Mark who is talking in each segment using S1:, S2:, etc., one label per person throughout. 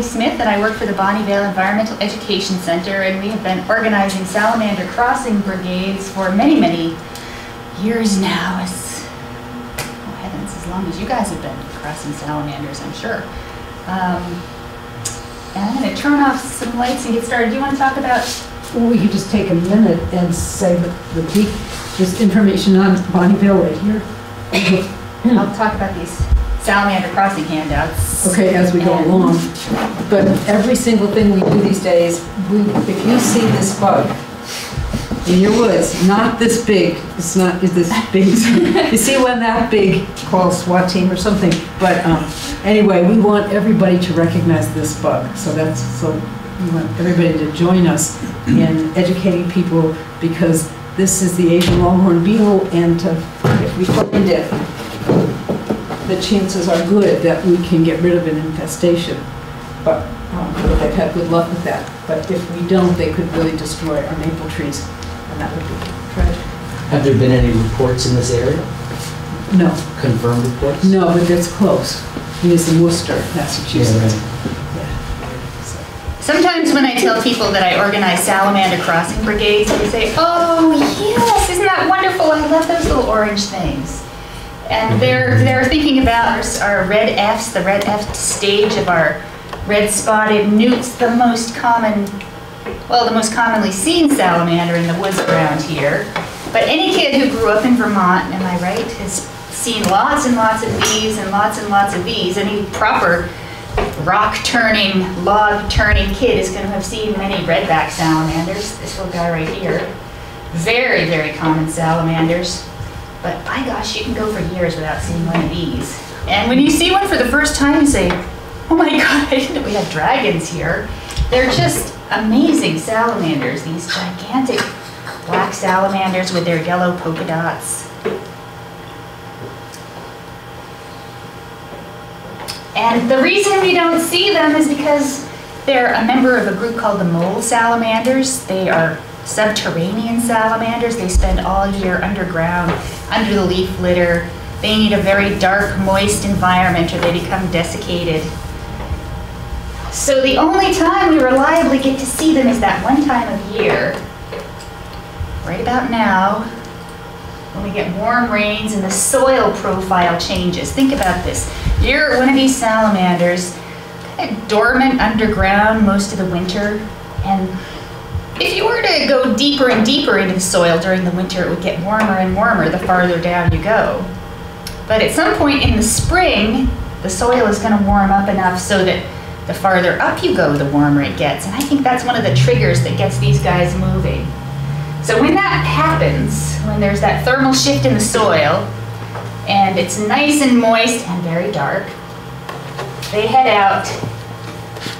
S1: Patti Smith and I work for the Bonnyvale Environmental Education Center and we have been organizing salamander crossing brigades for many, many years now. As, oh heavens, as long as you guys have been crossing salamanders, I'm sure. Um, and I'm going to turn off some lights and get started. Do you want to talk about
S2: Well, we could just take a minute and say the, the peak, there's information on Bonnyvale right here.
S1: I'll talk about these salamander crossing handouts.
S2: Okay, as we go along. But every single thing we do these days, we, if you see this bug in your woods, not this big, it's not this big. You see one that big, call SWAT team or something. But, um, anyway, we want everybody to recognize this bug. So that's, so we want everybody to join us in educating people because this is the Asian longhorn beetle and to, if we find it, the chances are good that we can get rid of an infestation. But um, they've had good luck with that. But if we don't, they could really destroy our maple trees, and that would be tragic.
S3: Have there been any reports in this area?
S2: No,
S3: Confirmed reports?
S2: no, but that's close. It's in Worcester, Massachusetts.
S3: Yeah,
S2: Yeah. So-
S1: Sometimes when I tell people that I organize salamander crossing brigades, they say, oh, yes, isn't that wonderful? I love those little orange things. And they're, they're thinking about our, our red efts, the red eft stage of our red spotted newts, the most common, well, the most commonly seen salamander in the woods around here. But any kid who grew up in Vermont, am I right, has seen lots and lots of these and lots and lots of these. Any proper rock turning, log turning kid is going to have seen many redback salamanders. This little guy right here. Very, very common salamanders. But by gosh, you can go for years without seeing one of these. And when you see one for the first time, you say, oh my god, I didn't know we had dragons here. They're just amazing salamanders, these gigantic black salamanders with their yellow polka dots. And the reason we don't see them is because they're a member of a group called the mole salamanders. They are subterranean salamanders. They spend all year underground, under the leaf litter. They need a very dark, moist environment or they become desiccated. So the only time we reliably get to see them is that one time of year, right about now, when we get warm rains and the soil profile changes. Think about this. You're one of these salamanders, kind of dormant underground most of the winter, and if you were to go deeper and deeper into the soil during the winter, it would get warmer and warmer the farther down you go. But at some point in the spring, the soil is going to warm up enough so that the farther up you go, the warmer it gets. And I think that's one of the triggers that gets these guys moving. So when that happens, when there's that thermal shift in the soil, and it's nice and moist and very dark, they head out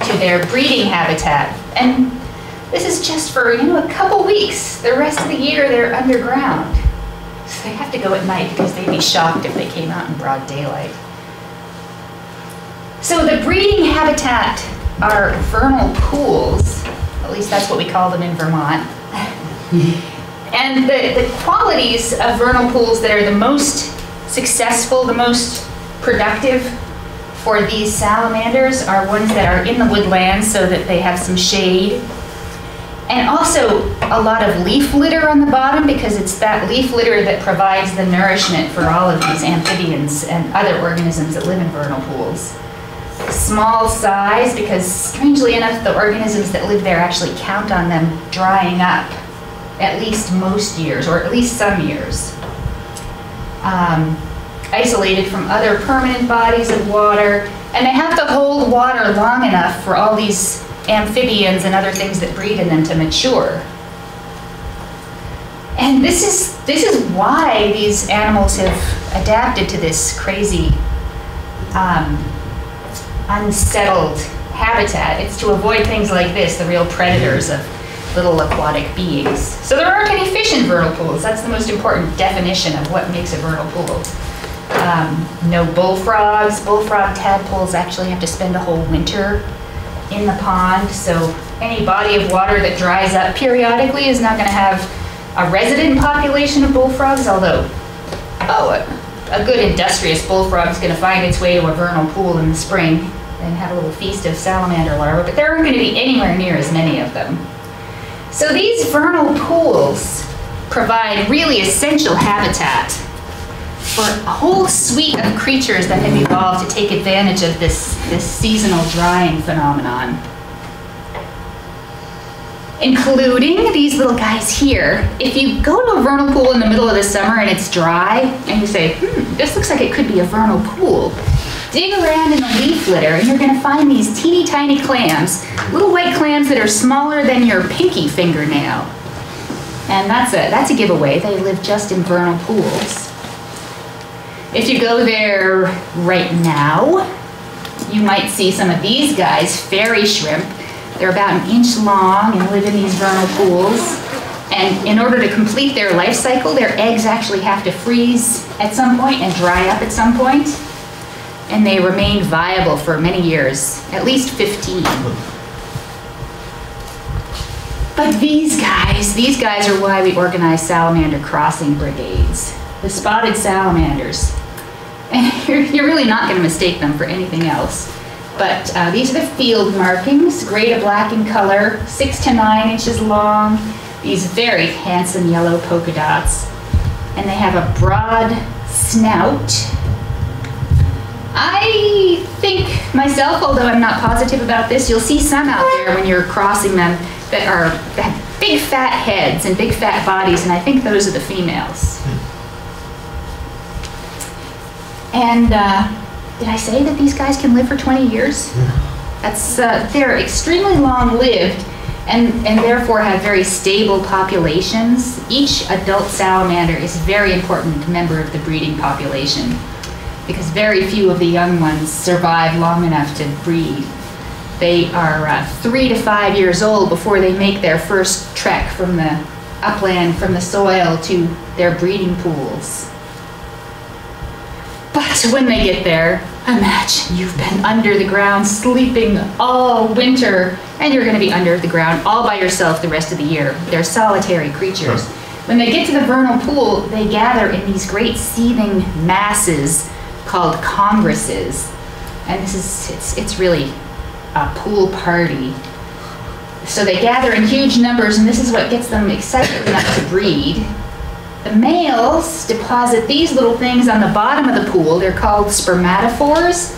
S1: to their breeding habitat. And this is just for, you know, a couple weeks. The rest of the year they're underground. So they have to go at night because they'd be shocked if they came out in broad daylight. So the breeding habitat are vernal pools, at least that's what we call them in Vermont. and the, the qualities of vernal pools that are the most successful, the most productive for these salamanders are ones that are in the woodlands so that they have some shade. And also a lot of leaf litter on the bottom because it's that leaf litter that provides the nourishment for all of these amphibians and other organisms that live in vernal pools. Small size because strangely enough the organisms that live there actually count on them drying up at least most years or at least some years. Um, isolated from other permanent bodies of water and they have to hold water long enough for all these amphibians and other things that breed in them to mature. And this is, this is why these animals have adapted to this crazy, um, unsettled habitat. It's to avoid things like this, the real predators of little aquatic beings. So there aren't any fish in vernal pools. That's the most important definition of what makes a vernal pool. Um, no bullfrogs. Bullfrog tadpoles actually have to spend a whole winter in the pond, so any body of water that dries up periodically is not going to have a resident population of bullfrogs, although, oh, a, a good industrious bullfrog is going to find its way to a vernal pool in the spring and have a little feast of salamander larvae, but there aren't going to be anywhere near as many of them. So these vernal pools provide really essential habitat for a whole suite of creatures that have evolved to take advantage of this, this seasonal drying phenomenon. Including these little guys here. If you go to a vernal pool in the middle of the summer and it's dry, and you say, hmm, this looks like it could be a vernal pool, dig around in the leaf litter and you're gonna find these teeny tiny clams, little white clams that are smaller than your pinky fingernail. And that's a, that's a giveaway. They live just in vernal pools. If you go there right now, you might see some of these guys, fairy shrimp. They're about an inch long and live in these vernal pools. And in order to complete their life cycle, their eggs actually have to freeze at some point and dry up at some point. And they remained viable for many years, at least 15. But these guys, these guys are why we organize salamander crossing brigades. The spotted salamanders. And you're, you're really not going to mistake them for anything else. But uh, these are the field markings, gray to black in color, six to nine inches long, these very handsome yellow polka dots. And they have a broad snout. I think myself, although I'm not positive about this, you'll see some out there when you're crossing them that are that have big fat heads and big fat bodies, and I think those are the females. And uh, did I say that these guys can live for 20 years? That's, uh, they're extremely long-lived and, and therefore have very stable populations. Each adult salamander is a very important member of the breeding population because very few of the young ones survive long enough to breed. They are uh, three to five years old before they make their first trek from the upland, from the soil to their breeding pools. But when they get there, imagine you've been under the ground sleeping all winter and you're going to be under the ground all by yourself the rest of the year. They're solitary creatures. When they get to the vernal pool, they gather in these great seething masses called congresses. And this is, it's, it's really a pool party. So they gather in huge numbers and this is what gets them excited enough to breed. The males deposit these little things on the bottom of the pool. They're called spermatophores.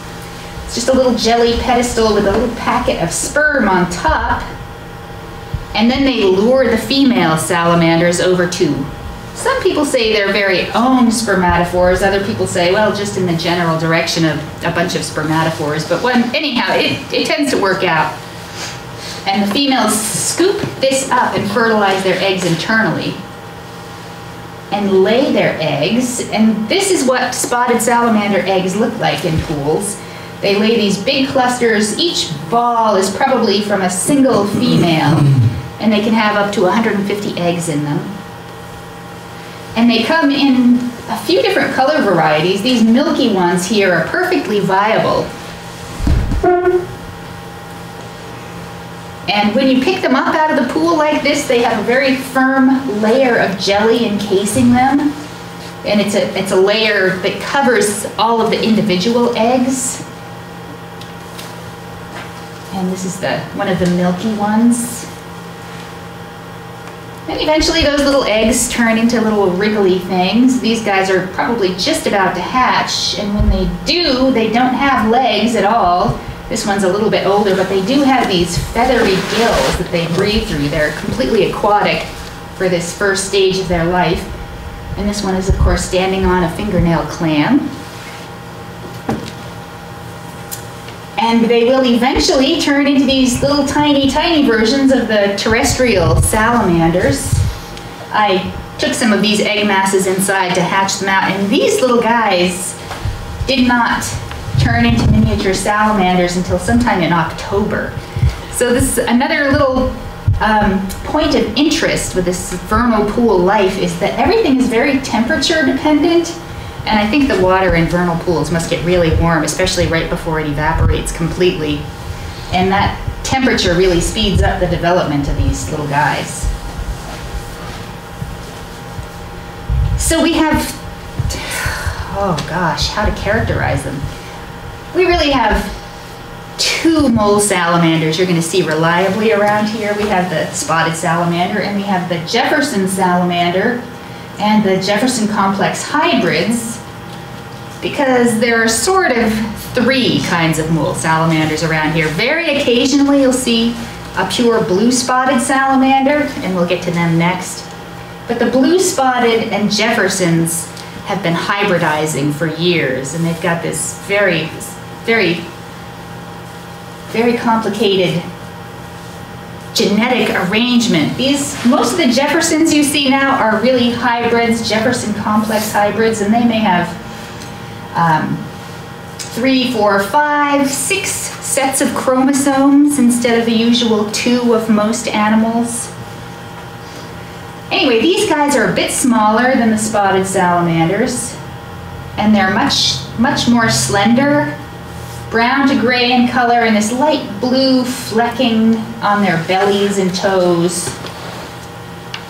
S1: It's just a little jelly pedestal with a little packet of sperm on top. And then they lure the female salamanders over to. Some people say their very own spermatophores. Other people say, well, just in the general direction of a bunch of spermatophores. But when, anyhow, it, it tends to work out. And the females scoop this up and fertilize their eggs internally and lay their eggs. And this is what spotted salamander eggs look like in pools. They lay these big clusters. Each ball is probably from a single female, and they can have up to 150 eggs in them. And they come in a few different color varieties. These milky ones here are perfectly viable. And when you pick them up out of the pool like this, they have a very firm layer of jelly encasing them. And it's a, it's a layer that covers all of the individual eggs. And this is the one of the milky ones. And eventually those little eggs turn into little wriggly things. These guys are probably just about to hatch. And when they do, they don't have legs at all. This one's a little bit older, but they do have these feathery gills that they breathe through. They're completely aquatic for this first stage of their life. And this one is, of course, standing on a fingernail clam. And they will eventually turn into these little tiny, tiny versions of the terrestrial salamanders. I took some of these egg masses inside to hatch them out, and these little guys did not turn into miniature salamanders until sometime in October. So this is another little um, point of interest with this vernal pool life is that everything is very temperature dependent. And I think the water in vernal pools must get really warm, especially right before it evaporates completely. And that temperature really speeds up the development of these little guys. So we have, oh gosh, how to characterize them we really have two mole salamanders you're going to see reliably around here. We have the spotted salamander and we have the Jefferson salamander and the Jefferson complex hybrids because there are sort of three kinds of mole salamanders around here. Very occasionally you'll see a pure blue spotted salamander and we'll get to them next. But the blue spotted and Jeffersons have been hybridizing for years and they've got this very, very, very complicated genetic arrangement. These, most of the Jeffersons you see now are really hybrids, Jefferson complex hybrids, and they may have um, three, four, five, six sets of chromosomes instead of the usual two of most animals. Anyway, these guys are a bit smaller than the spotted salamanders, and they're much, much more slender, brown to gray in color, and this light blue flecking on their bellies and toes,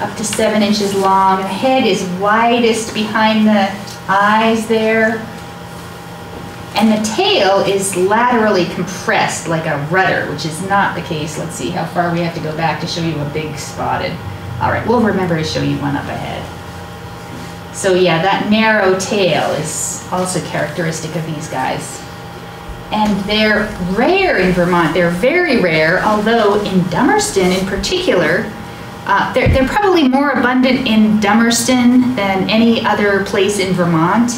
S1: up to seven inches long. The head is widest behind the eyes there, and the tail is laterally compressed like a rudder, which is not the case. Let's see how far we have to go back to show you a big spotted. All right, we'll remember to show you one up ahead. So yeah, that narrow tail is also characteristic of these guys. And they're rare in Vermont. They're very rare, although in Dummerston in particular, uh, they're, they're probably more abundant in Dummerston than any other place in Vermont.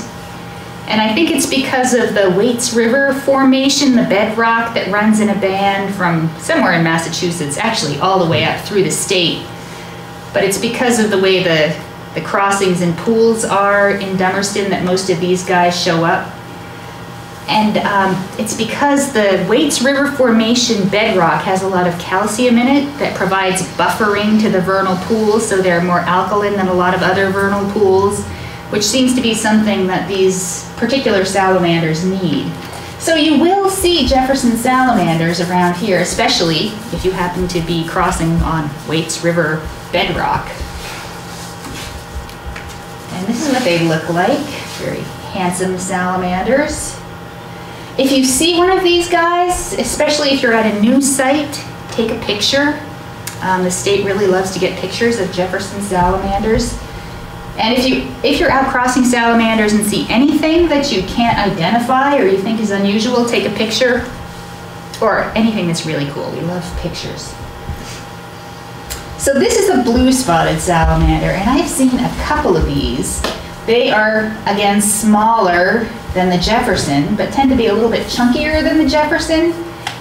S1: And I think it's because of the Waits River Formation, the bedrock that runs in a band from somewhere in Massachusetts, actually all the way up through the state but it's because of the way the, the crossings and pools are in Dummerston that most of these guys show up. And um, it's because the Waits River Formation bedrock has a lot of calcium in it that provides buffering to the vernal pools, so they're more alkaline than a lot of other vernal pools, which seems to be something that these particular salamanders need. So you will see Jefferson salamanders around here, especially if you happen to be crossing on Waits River bedrock. And this is what they look like. Very handsome salamanders. If you see one of these guys, especially if you're at a new site, take a picture. Um, the state really loves to get pictures of Jefferson salamanders. And if you if you're out crossing salamanders and see anything that you can't identify or you think is unusual, take a picture. Or anything that's really cool. We love pictures. So this is a blue spotted salamander, and I've seen a couple of these. They are, again, smaller than the Jefferson, but tend to be a little bit chunkier than the Jefferson.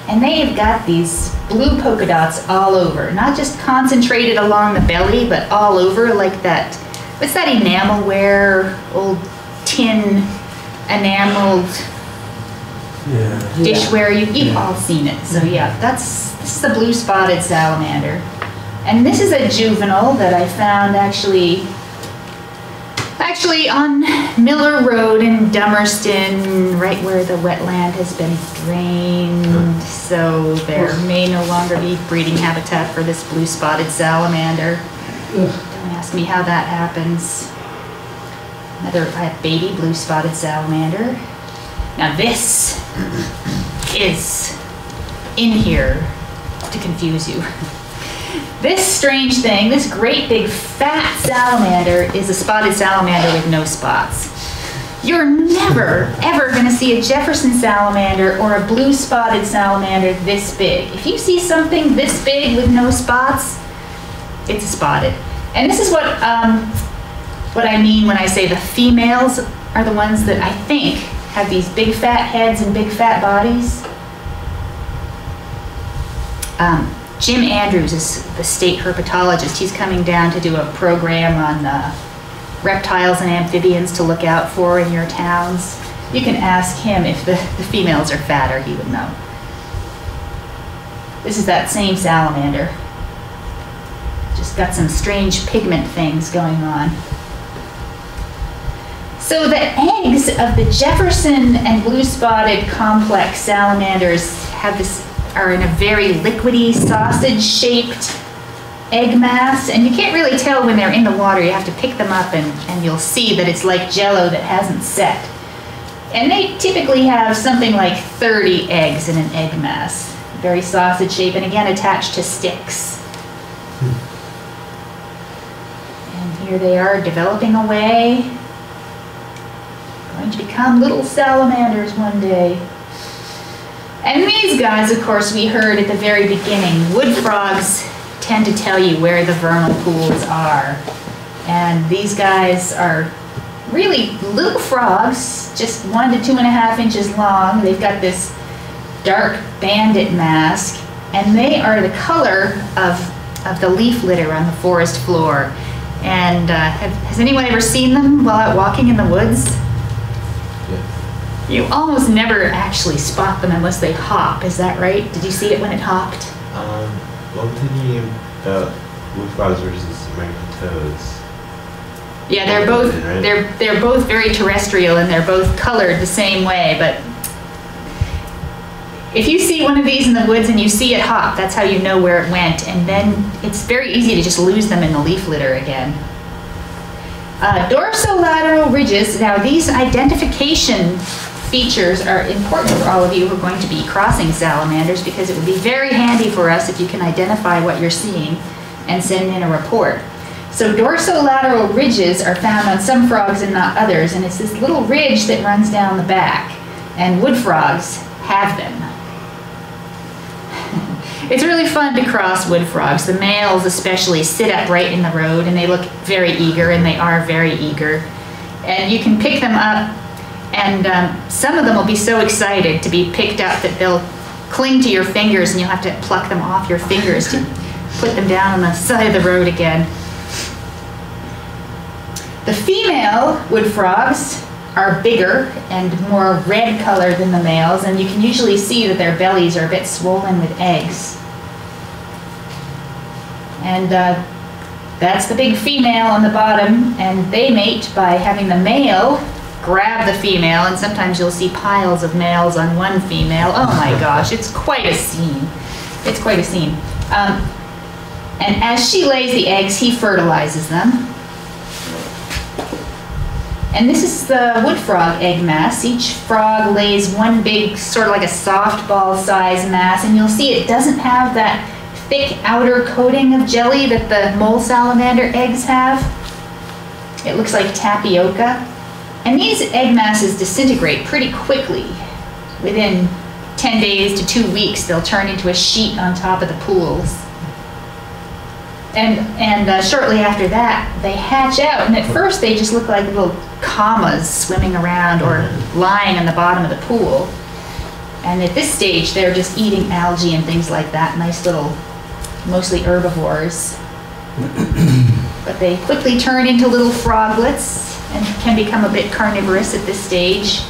S1: And they've got these blue polka dots all over, not just concentrated along the belly, but all over like that. What's that enamelware, old tin enameled
S3: Yeah.
S1: dishware? You, you've
S3: Yeah.
S1: all seen it. So yeah, that's this is the blue spotted salamander. And this is a juvenile that I found actually actually on Miller Road in Dummerston, right where the wetland has been drained. So there may no longer be breeding habitat for this blue spotted salamander. Don't ask me how that happens. Another I have baby blue spotted salamander. Now this is in here to confuse you. This strange thing, this great big fat salamander is a spotted salamander with no spots. You're never, ever gonna see a Jefferson salamander or a blue spotted salamander this big. If you see something this big with no spots, it's a spotted. And this is what, um, what I mean when I say the females are the ones that I think have these big fat heads and big fat bodies. Um, Jim Andrews is the state herpetologist. He's coming down to do a program on uh, reptiles and amphibians to look out for in your towns. You can ask him if the, the females are fatter, he would know. This is that same salamander. Just got some strange pigment things going on. So the eggs of the Jefferson and blue-spotted complex salamanders have this are in a very liquidy sausage-shaped egg mass, and you can't really tell when they're in the water. You have to pick them up, and, and you'll see that it's like jello that hasn't set. And they typically have something like 30 eggs in an egg mass. Very sausage shaped and again attached to sticks. And here they are developing away. Going to become little salamanders one day. And these guys, of course, we heard at the very beginning, wood frogs tend to tell you where the vernal pools are. And these guys are really little frogs, just one to two and a half inches long. They've got this dark bandit mask, and they are the color of, of the leaf litter on the forest floor. And uh, have, has anyone ever seen them while out walking in the woods? You almost never actually spot them unless they hop, is that right? Did you see it when it hopped?
S4: Um, what I'm thinking about wood frogs versus American toads.
S1: Yeah, they're both
S4: Right.
S1: they're they're both very terrestrial and they're both colored the same way, but if you see one of these in the woods and you see it hop, that's how you know where it went, and then it's very easy to just lose them in the leaf litter again. Uh, dorsolateral ridges, now these identification features are important for all of you who are going to be crossing salamanders because it would be very handy for us if you can identify what you're seeing and send in a report. So dorsolateral ridges are found on some frogs and not others, and it's this little ridge that runs down the back, and wood frogs have them. It's really fun to cross wood frogs. The males especially sit upright in the road and they look very eager and they are very eager. And you can pick them up and um, some of them will be so excited to be picked up that they'll cling to your fingers and you'll have to pluck them off your fingers to put them down on the side of the road again. The female wood frogs are bigger and more red colored than the males, and you can usually see that their bellies are a bit swollen with eggs. And uh, that's the big female on the bottom, and they mate by having the male grab the female, and sometimes you'll see piles of males on one female. Oh my gosh, it's quite a scene. It's quite a scene. Um, and as she lays the eggs, he fertilizes them. And this is the wood frog egg mass. Each frog lays one big, sort of like a softball size mass, and you'll see it doesn't have that thick outer coating of jelly that the mole salamander eggs have. It looks like tapioca. And these egg masses disintegrate pretty quickly. Within 10 days to two weeks, they'll turn into a sheet on top of the pools. And, and uh, shortly after that, they hatch out. And at first, they just look like little commas swimming around or lying on the bottom of the pool. And at this stage, they're just eating algae and things like that, nice little, mostly herbivores. but they quickly turn into little froglets and can become a bit carnivorous at this stage.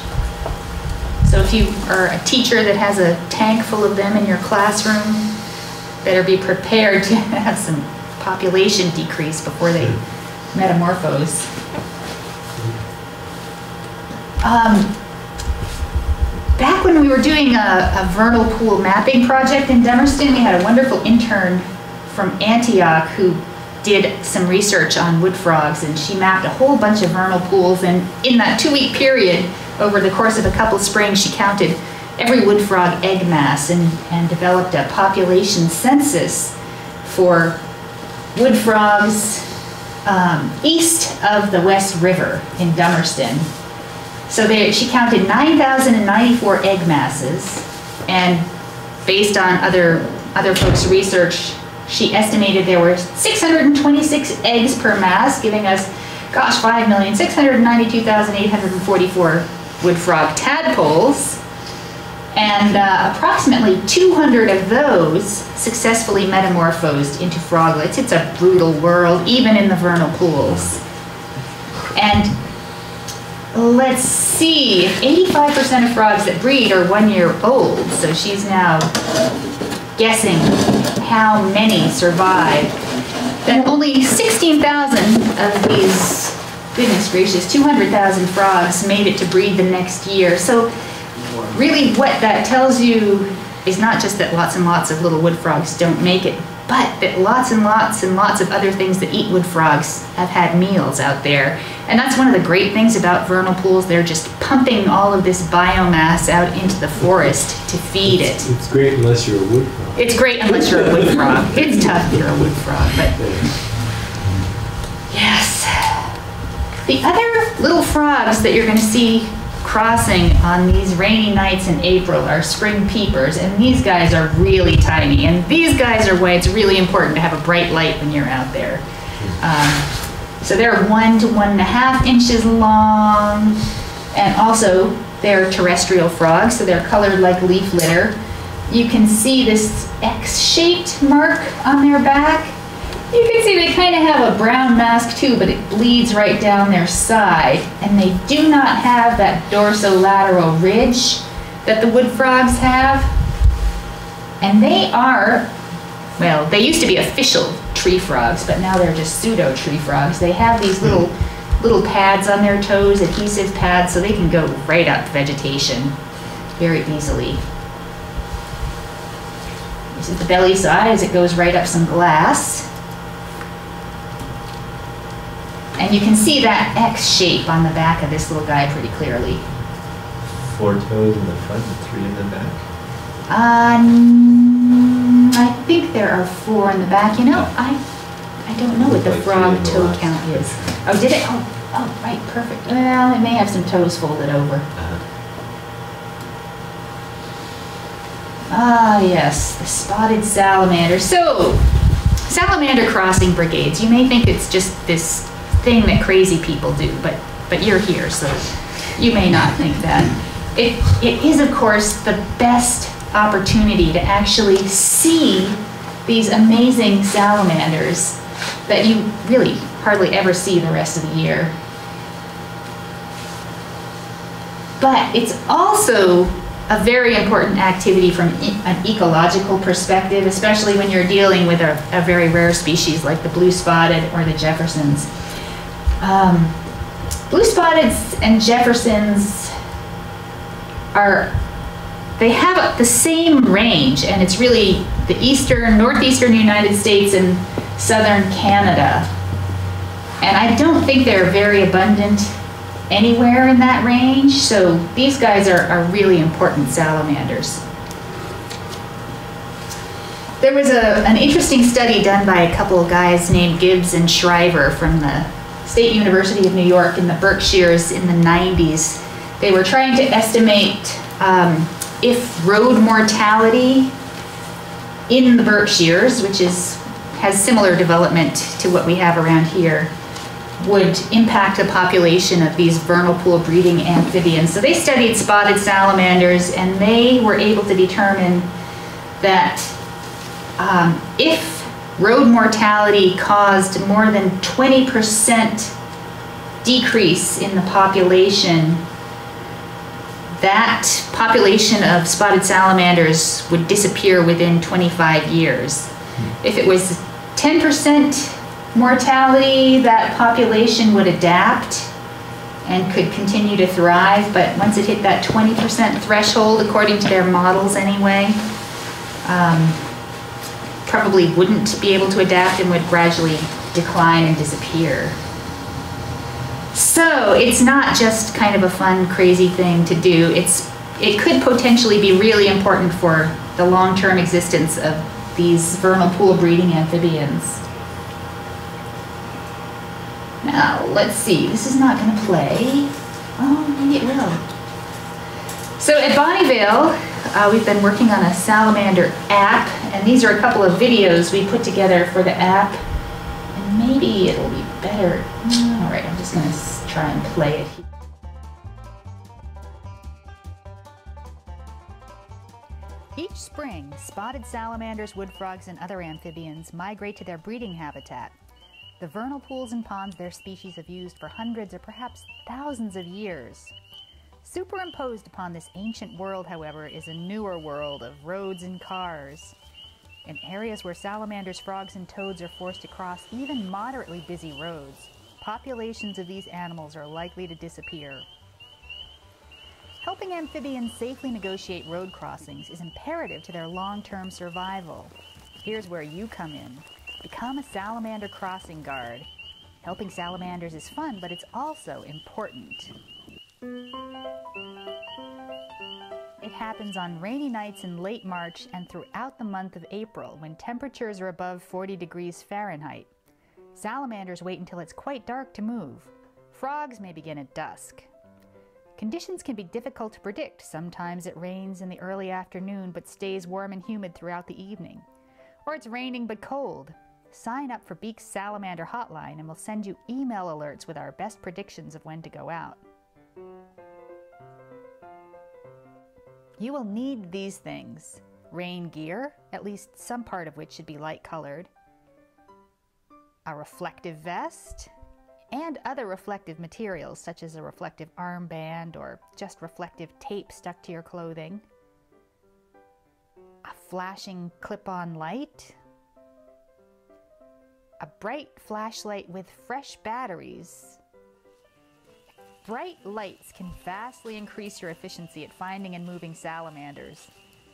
S1: So if you are a teacher that has a tank full of them in your classroom, better be prepared to have some population decrease before they metamorphose. Um, back when we were doing a, a vernal pool mapping project in Dummerston, we had a wonderful intern from Antioch who did some research on wood frogs and she mapped a whole bunch of vernal pools and in that two-week period over the course of a couple springs she counted every wood frog egg mass and, and developed a population census for wood frogs um, east of the West River in Dummerston. So she counted 9,094 egg masses, and based on other other folks' research, she estimated there were 626 eggs per mass, giving us, gosh, 5,692,844 wood frog tadpoles. And uh, approximately 200 of those successfully metamorphosed into froglets. It's a brutal world, even in the vernal pools. And let's see, 85% of frogs that breed are one year old, so she's now guessing how many survive. Then only 16,000 of these, goodness gracious, 200,000 frogs made it to breed the next year. So really what that tells you is not just that lots and lots of little wood frogs don't make it but that lots and lots and lots of other things that eat wood frogs have had meals out there. And that's one of the great things about vernal pools. They're just pumping all of this biomass out into the forest to feed it.
S3: It's great unless you're a wood frog.
S1: It's great unless you're a wood frog. It's tough if you're a wood frog, but yes. The other little frogs that you're going to see crossing on these rainy nights in April are spring peepers, and these guys are really tiny. And these guys are why it's really important to have a bright light when you're out there. Um, so they're one to one and a half inches long, and also they're terrestrial frogs, so they're colored like leaf litter. You can see this X-shaped mark on their back. You can see they kind of have a brown mask too, but it bleeds right down their side. And they do not have that dorsolateral ridge that the wood frogs have. And they are, well, they used to be official tree frogs, but now they're just pseudo tree frogs. They have these hmm. little little pads on their toes, adhesive pads, so they can go right up vegetation very easily. This is the belly side as it goes right up some glass. And you can see that X shape on the back of this little guy pretty clearly.
S4: Four toes in the front and three in the back.
S1: Um, I think there are four in the back. You know, I I don't know what the
S4: Like
S1: frog
S4: the
S1: toe count is. Oh, did it? Oh, oh, right, perfect. Well, it may have some toes folded over.
S4: Uh-huh.
S1: Ah, yes, the spotted salamander. So, salamander crossing brigades. You may think it's just this thing that crazy people do, but but you're here, so you may not think that. It it is, of course, the best opportunity to actually see these amazing salamanders that you really hardly ever see the rest of the year. But it's also a very important activity from an ecological perspective, especially when you're dealing with a, a very rare species like the blue spotted or the Jeffersons. Um, blue spotteds and Jeffersons are, they have the same range, and it's really the eastern, northeastern United States and southern Canada. And I don't think they're very abundant anywhere in that range, so these guys are, are really important salamanders. There was a, an interesting study done by a couple of guys named Gibbs and Shriver from the State University of New York in the Berkshires in the 90s. They were trying to estimate um, if road mortality in the Berkshires, which is has similar development to what we have around here, would impact the population of these vernal pool breeding amphibians. So they studied spotted salamanders and they were able to determine that um, if road mortality caused more than 20% decrease in the population, that population of spotted salamanders would disappear within 25 years. If it was 10% mortality, that population would adapt and could continue to thrive, but once it hit that 20% threshold, according to their models anyway, um, probably wouldn't be able to adapt and would gradually decline and disappear. So it's not just kind of a fun, crazy thing to do. It's it could potentially be really important for the long-term existence of these vernal pool breeding amphibians. Now let's see. This is not going to play. Oh, maybe it will. So at Bonnyvale, uh, we've been working on a salamander app, and these are a couple of videos we put together for the app. And maybe it'll be better. Mm, All right, I'm just going to try and play it.
S5: Each spring, spotted salamanders, wood frogs, and other amphibians migrate to their breeding habitat. The vernal pools and ponds their species have used for hundreds or perhaps thousands of years. Superimposed upon this ancient world, however, is a newer world of roads and cars. In areas where salamanders, frogs, and toads are forced to cross even moderately busy roads, populations of these animals are likely to disappear. Helping amphibians safely negotiate road crossings is imperative to their long term survival.
S1: Here's where you come in. Become a salamander crossing guard. Helping salamanders is fun, but it's also important. It happens on rainy nights in late March and throughout the month of April when temperatures are above 40 degrees Fahrenheit. Salamanders wait until it's quite dark to move. Frogs may begin at dusk. Conditions can be difficult to predict. Sometimes it rains in the early afternoon but stays warm and humid throughout the evening. Or it's raining but cold. Sign up for BEEC's Salamander Hotline and we'll send you email alerts with our best predictions of when to go out. You will need these things. Rain gear, at least some part of which should be light colored, a reflective vest, and other reflective materials such as a reflective armband or just reflective tape stuck to your clothing, a flashing clip on light, a bright flashlight with fresh batteries. Bright lights can vastly increase your efficiency at finding and moving salamanders.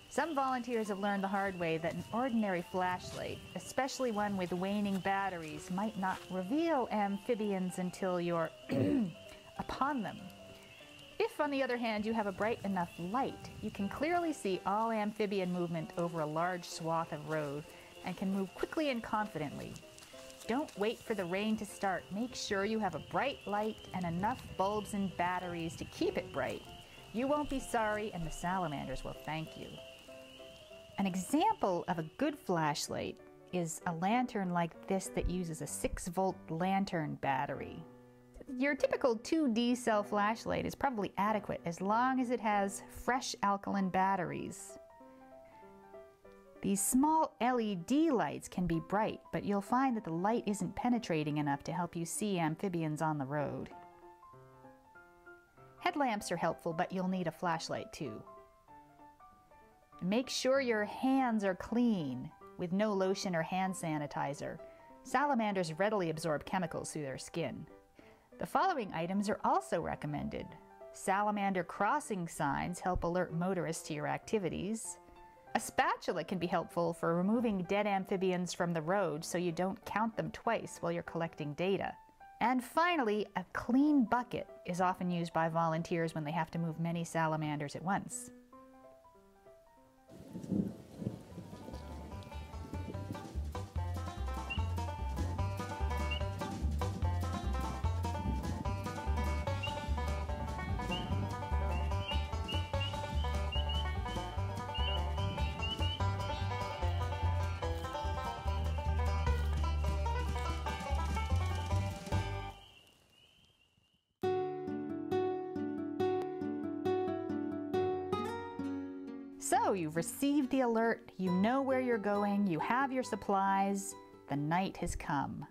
S1: Some volunteers have learned the hard way that an ordinary flashlight, especially one with waning batteries, might not reveal amphibians until you're upon them. If, on the other hand, you have a bright enough light, you can clearly see all amphibian movement over a large swath of road and can move quickly and confidently. Don't wait for the rain to start. Make sure you have a bright light and enough bulbs and batteries to keep it bright. You won't be sorry, and the salamanders will thank you. An example of a good flashlight is a lantern like this that uses a 6 volt lantern battery. Your typical 2D cell flashlight is probably adequate as long as it has fresh alkaline batteries. These small LED lights can be bright, but you'll find that the light isn't penetrating enough to help you see amphibians on the road. Headlamps are helpful, but you'll need a flashlight too. Make sure your hands are clean with no lotion or hand sanitizer. Salamanders readily absorb chemicals through their skin. The following items are also recommended. Salamander crossing signs help alert motorists to your activities. A spatula can be helpful for removing dead amphibians from the road so you don't count them twice while you're collecting data. And finally, a clean bucket is often used by volunteers when they have to move many salamanders at once. Received the alert, you know where you're going, you have your supplies, the night has come.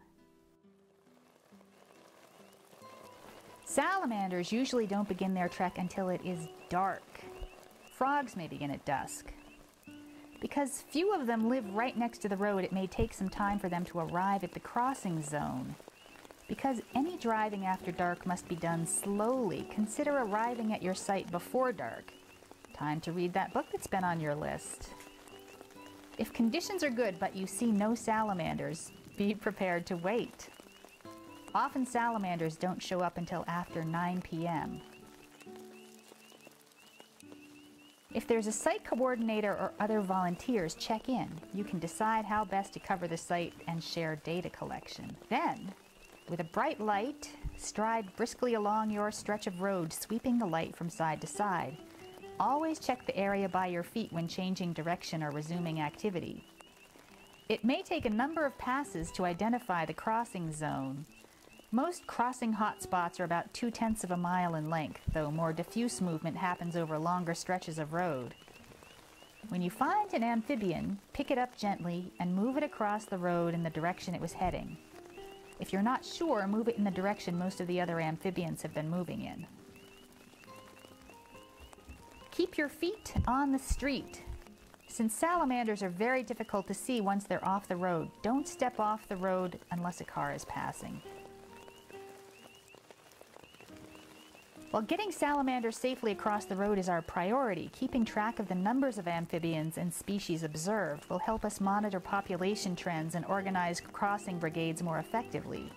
S1: Salamanders usually don't begin their trek until it is dark. Frogs may begin at dusk. Because few of them live right next to the road, it may take some time for them to arrive at the crossing zone. Because any driving after dark must be done slowly, consider arriving at your site before dark. Time to read that book that's been on your list. If conditions are good but you see no salamanders, be prepared to wait. Often salamanders don't show up until after 9 p.m. If there's a site coordinator or other volunteers, check in. You can decide how best to cover the site and share data collection. Then, with a bright light, stride briskly along your stretch of road, sweeping the light from side to side. Always check the area by your feet when changing direction or resuming activity. It may take a number of passes to identify the crossing zone. Most crossing hotspots are about two tenths of a mile in length, though more diffuse movement happens over longer stretches of road. When you find an amphibian, pick it up gently and move it across the road in the direction it was heading. If you're not sure, move it in the direction most of the other amphibians have been moving in. Keep your feet on the street. Since salamanders are very difficult to see once they're off the road, don't step off the road unless a car is passing.
S5: While getting salamanders safely across the road is our priority, keeping track of the numbers of amphibians and species observed will help us monitor population trends and organize crossing brigades more effectively.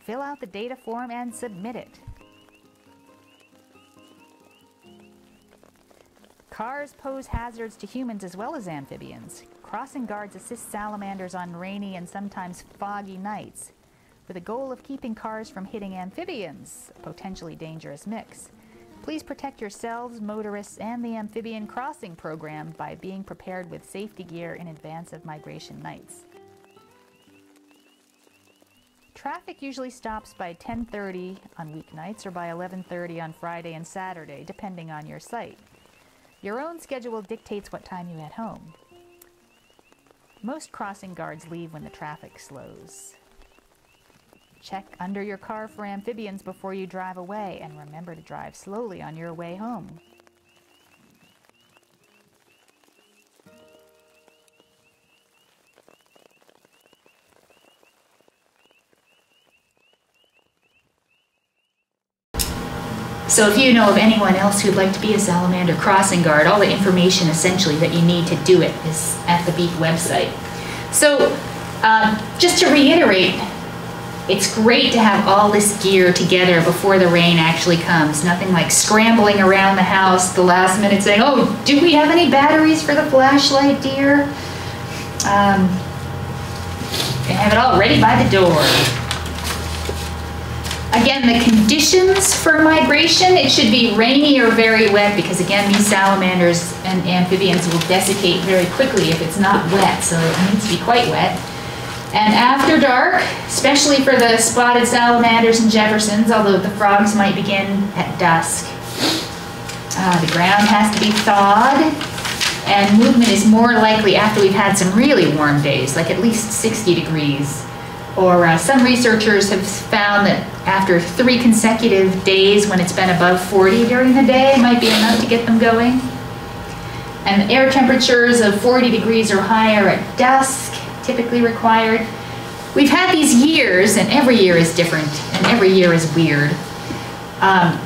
S5: Fill out the data form and submit it. Cars pose hazards to humans as well as amphibians. Crossing guards assist salamanders on rainy and sometimes foggy nights with the goal of keeping cars from hitting amphibians, a potentially dangerous mix. Please protect yourselves, motorists, and the amphibian crossing program by being prepared with safety gear in advance of migration nights. Traffic usually stops by 10:30 on weeknights or by 11:30 on Friday and Saturday, depending on your site. Your own schedule dictates what time you head home. Most crossing guards leave when the traffic slows. Check under your car for amphibians before you drive away and remember to drive slowly on your way home.
S1: So if you know of anyone else who'd like to be a salamander crossing guard, all the information essentially that you need to do it is at the BEEC website. So um, just to reiterate, it's great to have all this gear together before the rain actually comes. Nothing like scrambling around the house the last minute saying, oh, do we have any batteries for the flashlight, dear? Um, and have it all ready by the door. Again, the conditions for migration, it should be rainy or very wet because again, these salamanders and amphibians will desiccate very quickly if it's not wet, so it needs to be quite wet. And after dark, especially for the spotted salamanders and Jeffersons, although the frogs might begin at dusk, uh, the ground has to be thawed and movement is more likely after we've had some really warm days, like at least 60 degrees. Or uh, some researchers have found that after three consecutive days when it's been above 40 during the day, might be enough to get them going. And air temperatures of 40 degrees or higher at dusk typically required. We've had these years, and every year is different, and every year is weird. Um,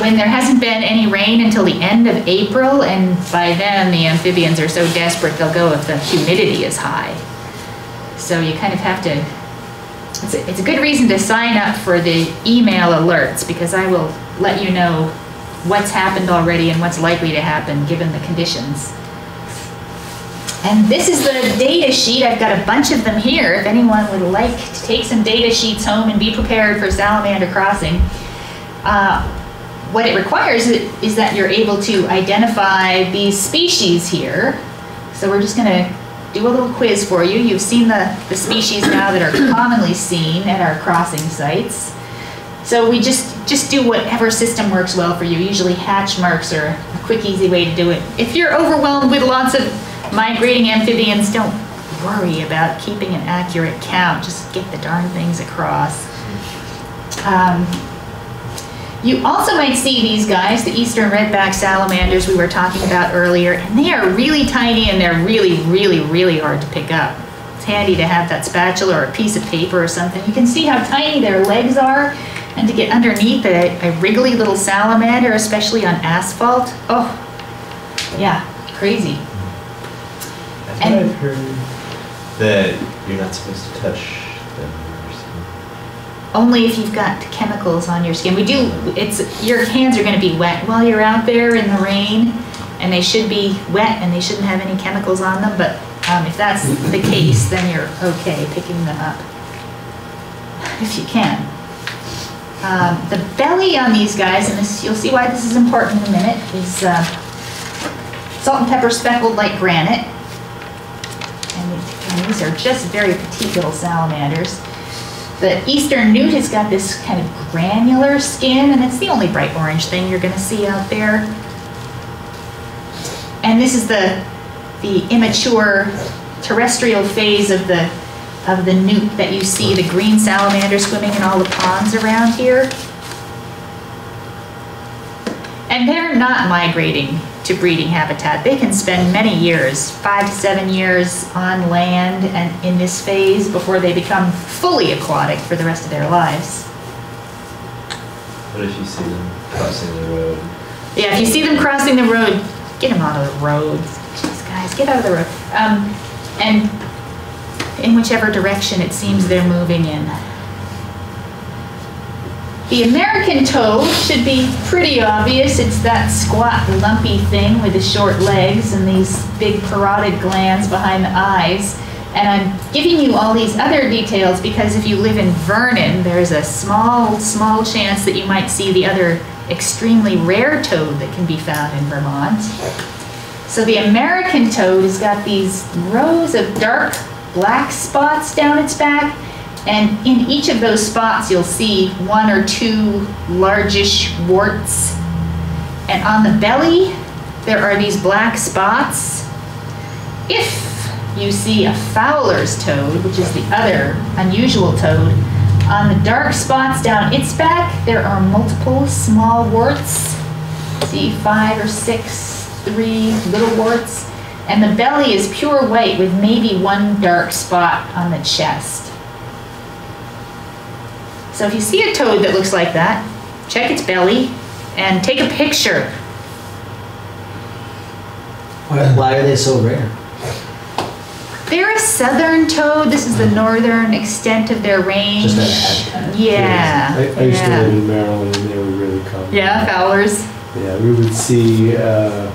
S1: when there hasn't been any rain until the end of April, and by then the amphibians are so desperate they'll go if the humidity is high. So you kind of have to, it's a, it's a good reason to sign up for the email alerts because I will let you know what's happened already and what's likely to happen given the conditions. And this is the data sheet. I've got a bunch of them here if anyone would like to take some data sheets home and be prepared for salamander crossing. Uh, what it requires is that you're able to identify these species here. So we're just going to do a little quiz for you. You've seen the, the species now that are commonly seen at our crossing sites. So we just, just do whatever system works well for you. Usually hatch marks are a quick, easy way to do it. If you're overwhelmed with lots of migrating amphibians, don't worry about keeping an accurate count. Just get the darn things across. Um, you also might see these guys, the eastern redback salamanders we were talking about earlier, and they are really tiny and they're really, really, really hard to pick up. It's handy to have that spatula or a piece of paper or something. You can see how tiny their legs are, and to get underneath a, a wriggly little salamander, especially on asphalt, oh, yeah, crazy.
S4: That's
S1: And-
S4: what I've heard. That you're not supposed to touch them or something.
S1: Only if you've got chemicals on your skin. We do, it's, your hands are gonna be wet while you're out there in the rain, and they should be wet and they shouldn't have any chemicals on them, but um, if that's the case, then you're okay picking them up. If you can. Um, the belly on these guys, and this, you'll see why this is important in a minute, is uh, salt and pepper speckled like granite. And, and these are just very petite little salamanders. The eastern newt has got this kind of granular skin, and it's the only bright orange thing you're going to see out there. And this is the the immature terrestrial phase of the of the newt that you see the green salamander swimming in all the ponds around here. And they're not migrating to breeding habitat. They can spend many years, five to seven years on land and in this phase before they become fully aquatic for the rest of their lives.
S3: What if you see them crossing the road?
S1: Yeah, if you see them crossing the road, get them out of the road. Jeez, guys, get out of the road. Um, and in whichever direction it seems they're moving in. The American toad should be pretty obvious. It's that squat, lumpy thing with the short legs and these big parotid glands behind the eyes. And I'm giving you all these other details because if you live in Vernon, there's a small, small chance that you might see the other extremely rare toad that can be found in Vermont. So the American toad has got these rows of dark black spots down its back, and in each of those spots you'll see one or two largish warts. And on the belly, there are these black spots. If you see a Fowler's toad, which is the other unusual toad, on the dark spots down its back, there are multiple small warts. See five or six, three little warts. And the belly is pure white with maybe one dark spot on the chest. So if you see a toad that looks like that, check its belly and take a picture.
S6: Why, why are they so rare?
S1: They're a southern toad. This is the northern extent of their range.
S6: Just a habitat.
S1: Yeah.
S3: I, I used to
S1: yeah.
S3: live in Maryland and they were really common.
S1: Yeah, Fowler's.
S3: Yeah, we would see uh,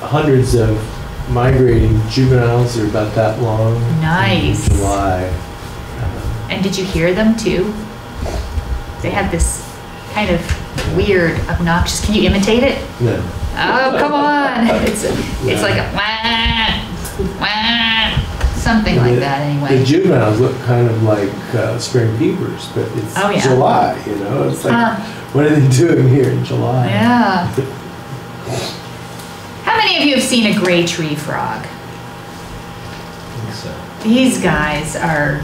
S3: hundreds of migrating juveniles. They're about that long. in
S1: Nice.
S3: July.
S1: And did you hear them too? They have this kind of weird, obnoxious. Can you imitate it?
S3: no.
S1: Oh, come on! It's it's like a wah, wah, something like that Anyway, The
S3: juveniles look kind of like uh, spring peepers, but it's
S1: Oh, yeah.
S3: July, you know? It's like, what are they doing here in July?
S1: Yeah. How many of you have seen a gray tree frog?
S6: I think so.
S1: These guys are,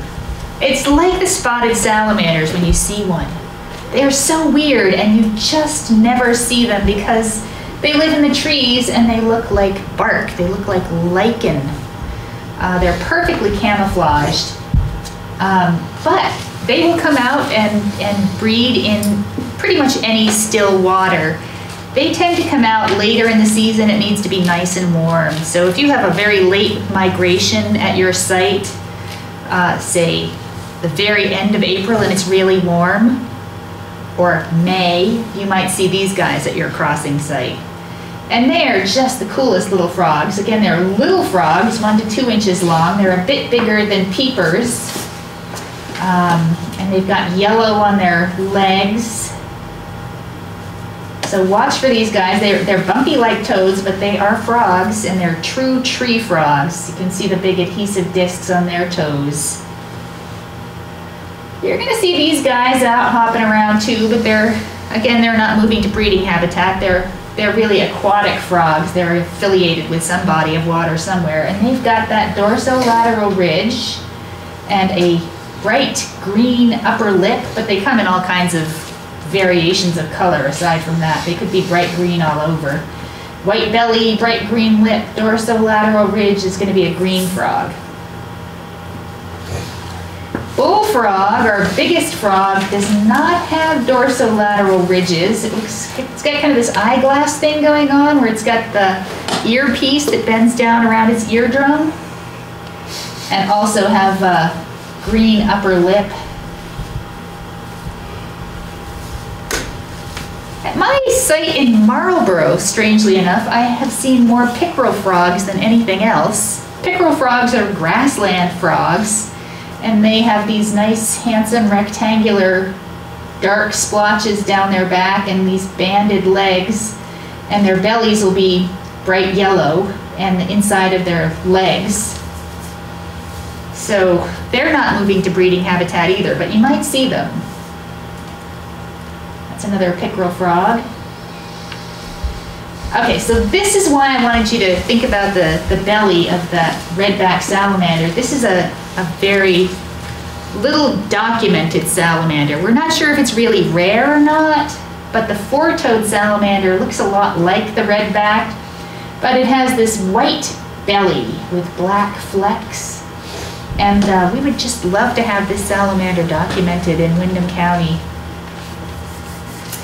S1: it's like the spotted salamanders when you see one. They are so weird and you just never see them because they live in the trees and they look like bark. They look like lichen. Uh, they're perfectly camouflaged. Um, but they will come out and, and breed in pretty much any still water. They tend to come out later in the season. It needs to be nice and warm. So if you have a very late migration at your site, uh, say the very end of April and it's really warm, or May, you might see these guys at your crossing site. And they are just the coolest little frogs. Again, they're little frogs, one to two inches long. They're a bit bigger than peepers. Um, and they've got yellow on their legs. So watch for these guys. They're, they're bumpy like toads, but they are frogs, and they're true tree frogs. You can see the big adhesive discs on their toes. You're gonna see these guys out hopping around too, but they're, again, they're not moving to breeding habitat. They're, they're really aquatic frogs. They're affiliated with some body of water somewhere, and they've got that dorsolateral ridge and a bright green upper lip, but they come in all kinds of variations of color aside from that. They could be bright green all over. White belly, bright green lip, dorsolateral ridge is gonna be a green frog. Bullfrog, our biggest frog, does not have dorsolateral ridges. It's got kind of this eyeglass thing going on where it's got the earpiece that bends down around its eardrum. And also have a green upper lip. At my site in Marlboro, strangely enough, I have seen more pickerel frogs than anything else. Pickerel frogs are grassland frogs and they have these nice, handsome, rectangular, dark splotches down their back and these banded legs, and their bellies will be bright yellow, and the inside of their legs. So they're not moving to breeding habitat either, but you might see them. That's another pickerel frog. Okay, so this is why I wanted you to think about the, the belly of that redback salamander. This is a, a very little documented salamander. We're not sure if it's really rare or not, but the four-toed salamander looks a lot like the redback, but it has this white belly with black flecks. And uh, we would just love to have this salamander documented in Windham County.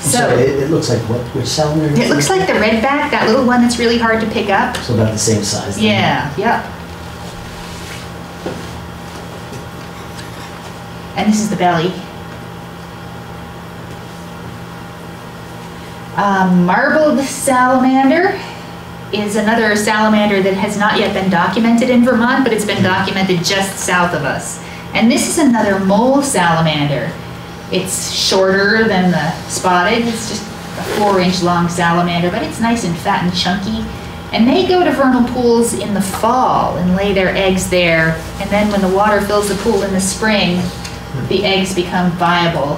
S1: So
S6: Sorry, it, it looks like what? Which salamander?
S1: it looks like the redback, that little one that's really hard to pick up.
S6: So about the same size. then.
S1: Yeah, yep. And this is the belly. Um, marbled salamander is another salamander that has not yet been documented in Vermont, but it's been documented just south of us. And this is another mole salamander. It's shorter than the spotted. It's just a four inch long salamander, but it's nice and fat and chunky. And they go to vernal pools in the fall and lay their eggs there. And then when the water fills the pool in the spring, the eggs become viable.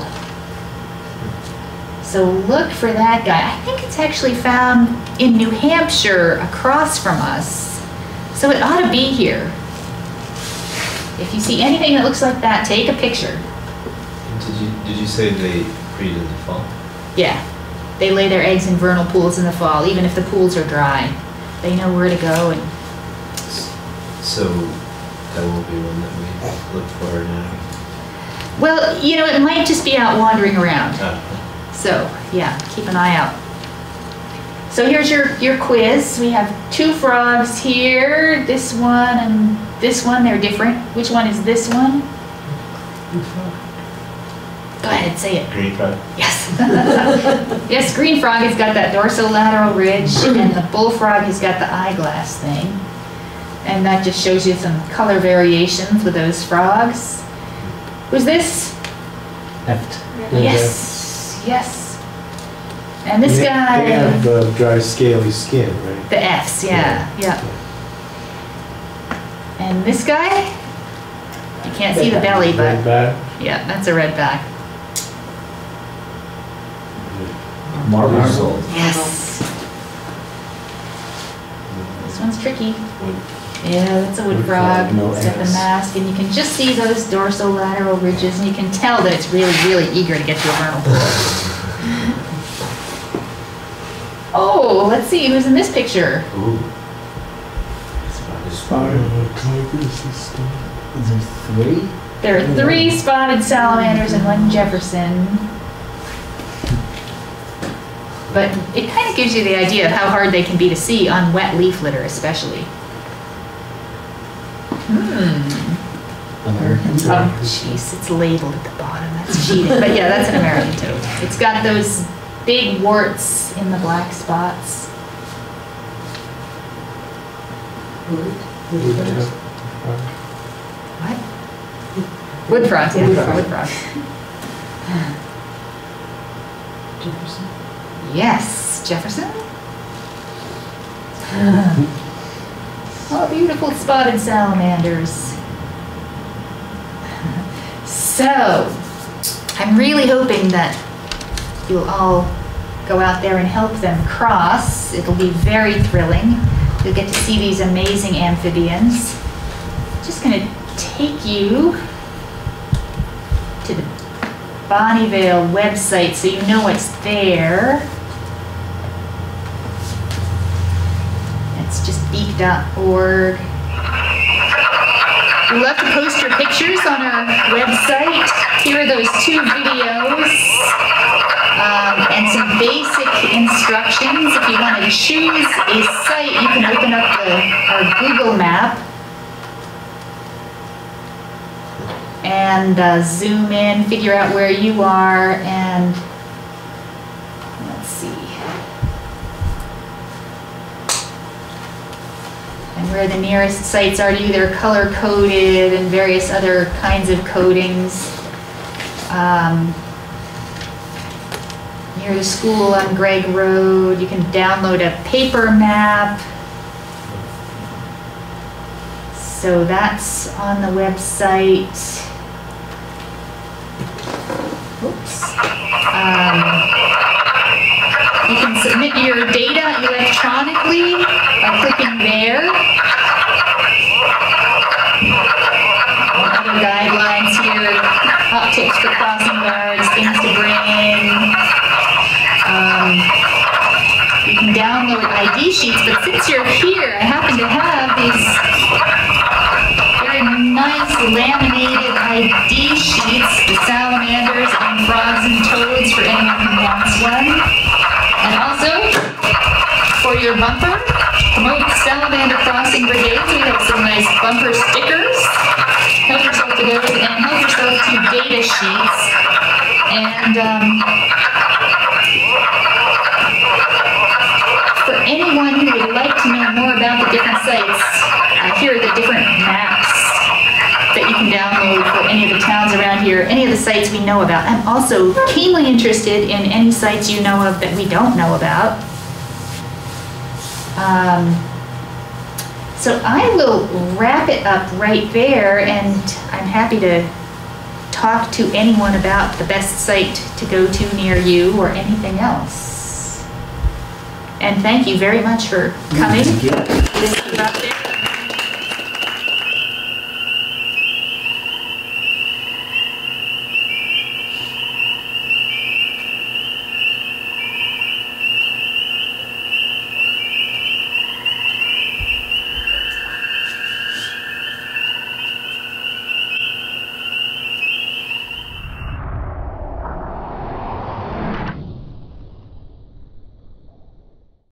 S1: So look for that guy. I think it's actually found in New Hampshire across from us. So it ought to be here. If you see anything that looks like that, take a picture.
S4: Did you did you say they breed in the fall?
S1: Yeah, they lay their eggs in vernal pools in the fall, even if the pools are dry. They know where to go and
S4: So that will be one that we look for now.
S1: Well, you know, it might just be out wandering around.
S4: Ah,
S1: So, yeah, keep an eye out. So here's your, your quiz. We have two frogs here, this one and this one, they're different. Which one is this one? Go ahead, say it.
S4: green frog.
S1: Yes. yes, green frog has got that dorsolateral ridge, and the bullfrog has got the eyeglass thing. And that just shows you some color variations with those frogs. Who's this?
S6: Heft.
S3: And, uh,
S1: Yes, yes. And this
S3: they-
S1: guy,
S3: They have uh, dry, scaly skin, right?
S1: the efts, yeah, yeah. And this guy, you can't see the belly,
S3: Red
S1: but
S3: back.
S1: yeah, that's a red back.
S6: Marble.
S1: Yes. This one's tricky.
S4: Wood.
S1: Yeah, that's a wood
S3: Wood
S1: frog.
S6: frog, no
S1: It's got the mask, and you can just see those dorsolateral ridges, and you can tell that it's really, really eager to get to a vernal pool. oh, let's see who's in this picture.
S4: Ooh. Spotted.
S3: Tigers and stuff.
S6: Is there three?
S1: There are three spotted salamanders and one Jefferson. But it kind of gives you the idea of how hard they can be to see on wet leaf litter, especially. Hmm.
S6: American.
S1: Oh, jeez, it's labeled at the bottom. That's cheating. But yeah, that's an American toad. It's got those big warts in the black spots.
S3: Wood.
S1: What? Wood frogs, yeah,
S6: Wood frog.
S1: wood frogs. Yes, Jefferson. Oh, beautiful spotted salamanders. So, I'm really hoping that you'll all go out there and help them cross. It'll be very thrilling. You'll get to see these amazing amphibians. I'm Just gonna take you to the Bonnyvale website so you know what's there. It's beec.org. We love to post your pictures on our website. Here are those two videos um, and some basic instructions. If you want to choose a site, you can open up the, our Google map and uh, zoom in, figure out where you are, and let's see. And where the nearest sites are to you, they're color coded and various other kinds of codings. Um, near the school on Gregg Road, you can download a paper map. So that's on the website. Oops. Um, you can submit your data electronically by clicking there. Other guidelines here, hot tips for crossing guards, things to bring. Um, you can download ID sheets, but since you're here, I have your bumper, promote Salamander Crossing Brigade. We have some nice bumper stickers. Help yourself to those and help yourself to data sheets. And um, for anyone who would like to know more about the different sites, uh, here are the different maps that you can download for any of the towns around here, any of the sites we know about. I'm also keenly interested in any sites you know of that we don't know about. Um, so I will wrap it up right there, and I'm happy to talk to anyone about the best site to go to near you or anything else. And thank you very much for coming.